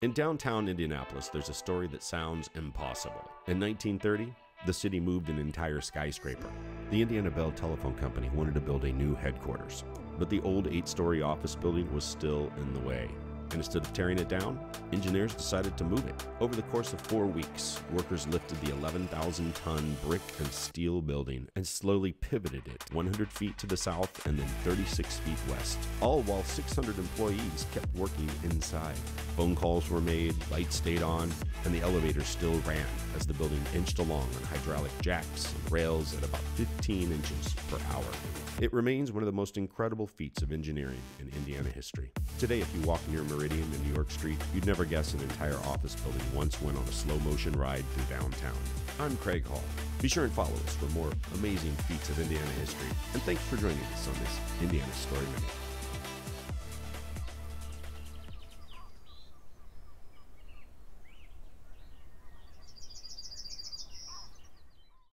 In downtown Indianapolis, there's a story that sounds impossible. In 1930, the city moved an entire skyscraper. The Indiana Bell Telephone Company wanted to build a new headquarters, but the old eight story office building was still in the way. And instead of tearing it down, engineers decided to move it. Over the course of four weeks, workers lifted the 11,000 ton brick and steel building and slowly pivoted it 100 feet to the south and then 36 feet west, all while 600 employees kept working inside. Phone calls were made, lights stayed on, and the elevator still ran as the building inched along on hydraulic jacks and rails at about 15 inches per hour. It remains one of the most incredible feats of engineering in Indiana history. Today, if you walk near Meridian and New York Street, you'd never guess an entire office building once went on a slow motion ride through downtown. I'm Craig Hall. Be sure and follow us for more amazing feats of Indiana history. And thanks for joining us on this Indiana Story Minute.